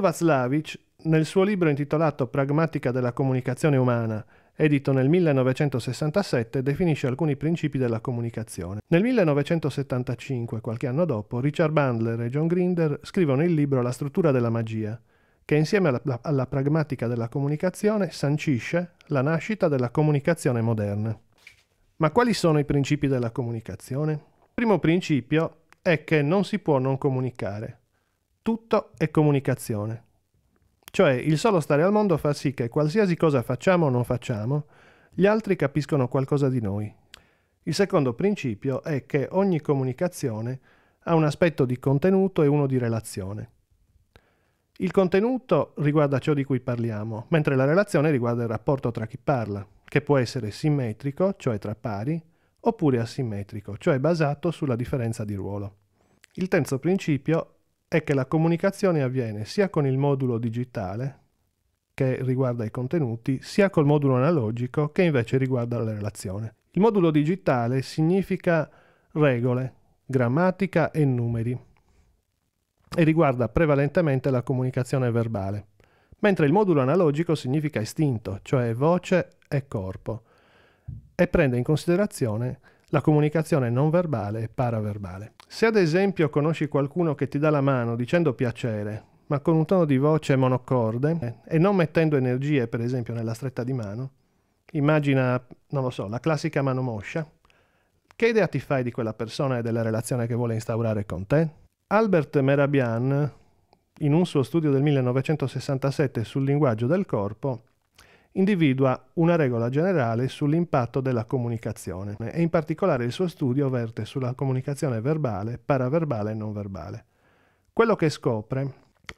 Václavic, nel suo libro intitolato Pragmatica della comunicazione umana, edito nel 1967, definisce alcuni principi della comunicazione. Nel 1975, qualche anno dopo, Richard Bandler e John Grinder scrivono il libro La struttura della magia, che insieme alla, alla pragmatica della comunicazione sancisce la nascita della comunicazione moderna. Ma quali sono i principi della comunicazione? Il primo principio è che non si può non comunicare. Tutto è comunicazione. Cioè il solo stare al mondo fa sì che qualsiasi cosa facciamo o non facciamo, gli altri capiscono qualcosa di noi. Il secondo principio è che ogni comunicazione ha un aspetto di contenuto e uno di relazione. Il contenuto riguarda ciò di cui parliamo, mentre la relazione riguarda il rapporto tra chi parla, che può essere simmetrico, cioè tra pari, oppure asimmetrico, cioè basato sulla differenza di ruolo. Il terzo principio è che la comunicazione avviene sia con il modulo digitale, che riguarda i contenuti, sia col modulo analogico, che invece riguarda la relazione. Il modulo digitale significa regole, grammatica e numeri e riguarda prevalentemente la comunicazione verbale, mentre il modulo analogico significa istinto, cioè voce e corpo, e prende in considerazione la comunicazione non verbale e paraverbale. Se ad esempio conosci qualcuno che ti dà la mano dicendo piacere, ma con un tono di voce monocorde e non mettendo energie, per esempio, nella stretta di mano, immagina, non lo so, la classica mano moscia, che idea ti fai di quella persona e della relazione che vuole instaurare con te? Albert Merabian, in un suo studio del 1967 sul linguaggio del corpo, individua una regola generale sull'impatto della comunicazione e in particolare il suo studio verte sulla comunicazione verbale, paraverbale e non verbale. Quello che scopre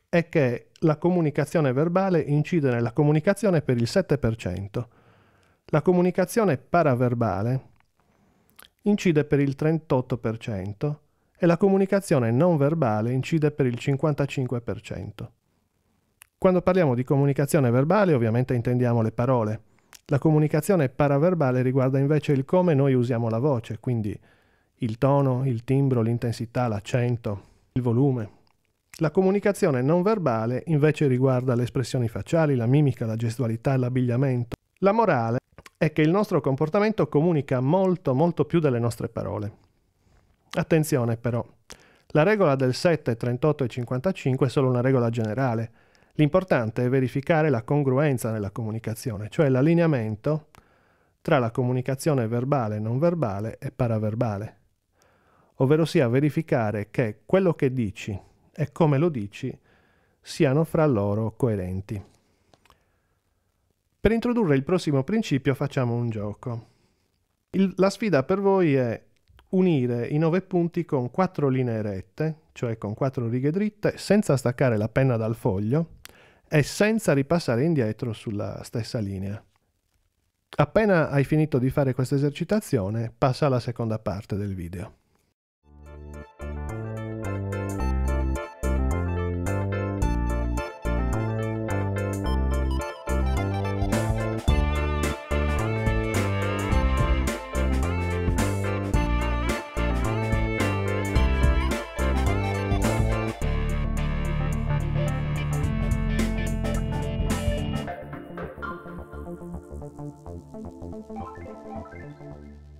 è che la comunicazione verbale incide nella comunicazione per il 7%, la comunicazione paraverbale incide per il 38%, e la comunicazione non verbale incide per il 55%. Quando parliamo di comunicazione verbale ovviamente intendiamo le parole. La comunicazione paraverbale riguarda invece il come noi usiamo la voce, quindi il tono, il timbro, l'intensità, l'accento, il volume. La comunicazione non verbale invece riguarda le espressioni facciali, la mimica, la gestualità, l'abbigliamento. La morale è che il nostro comportamento comunica molto molto più delle nostre parole. Attenzione però, la regola del 7, 38 e 55 è solo una regola generale. L'importante è verificare la congruenza nella comunicazione, cioè l'allineamento tra la comunicazione verbale non verbale e paraverbale, ovvero sia verificare che quello che dici e come lo dici siano fra loro coerenti. Per introdurre il prossimo principio facciamo un gioco. Il, la sfida per voi è unire i nove punti con quattro linee rette, cioè con quattro righe dritte, senza staccare la penna dal foglio e senza ripassare indietro sulla stessa linea. Appena hai finito di fare questa esercitazione, passa alla seconda parte del video. Thank you.